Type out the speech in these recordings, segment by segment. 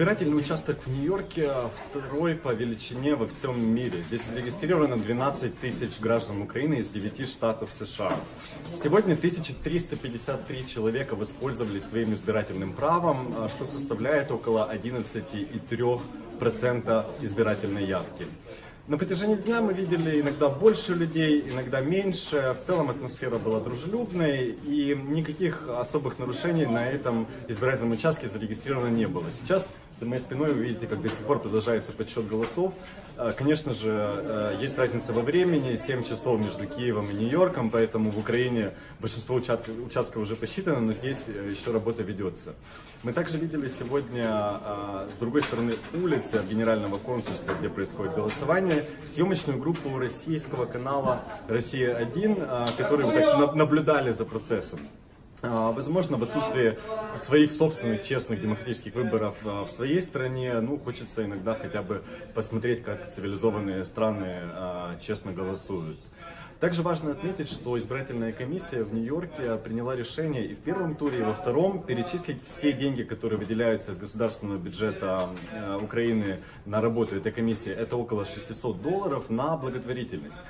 Избирательный участок в Нью-Йорке второй по величине во всем мире. Здесь зарегистрировано 12 тысяч граждан Украины из 9 штатов США. Сегодня 1353 человека воспользовались своим избирательным правом, а, что составляет около 11,3% избирательной явки. На протяжении дня мы видели иногда больше людей, иногда меньше. В целом атмосфера была дружелюбной и никаких особых нарушений на этом избирательном участке зарегистрировано не было. Сейчас за моей спиной вы видите, как до сих пор продолжается подсчет голосов. Э, конечно же, э, есть разница во времени, 7 часов между Киевом и Нью-Йорком, поэтому в Украине большинство участков, уже посчитано, но здесь э, еще работа ведется. Мы также видели сегодня с другой стороны улицы от Генерального консульства, где происходит голосование, съемочную группу российского канала «Россия-1», которые так наблюдали за процессом. А, возможно, в отсутствии своих собственных честных демократических выборов а, в своей стране, ну, хочется иногда хотя бы посмотреть, как цивилизованные страны а, честно голосуют. Также важно отметить, что избирательная комиссия в Нью-Йорке приняла решение и в первом туре, и во втором перечислить все деньги, которые выделяются из государственного бюджета Украины на работу этой комиссии, это около 600 долларов, на благотворительность.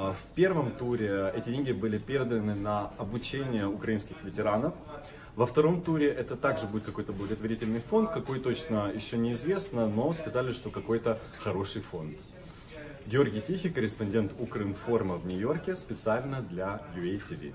А, в первом туре эти деньги были переданы на обучение украинских ветеранов. Во втором туре это также будет какой-то благотворительный фонд, какой точно еще неизвестно, но сказали, что какой-то хороший фонд. Георгий Тихий, корреспондент Укринформа в Нью-Йорке, специально для UATV.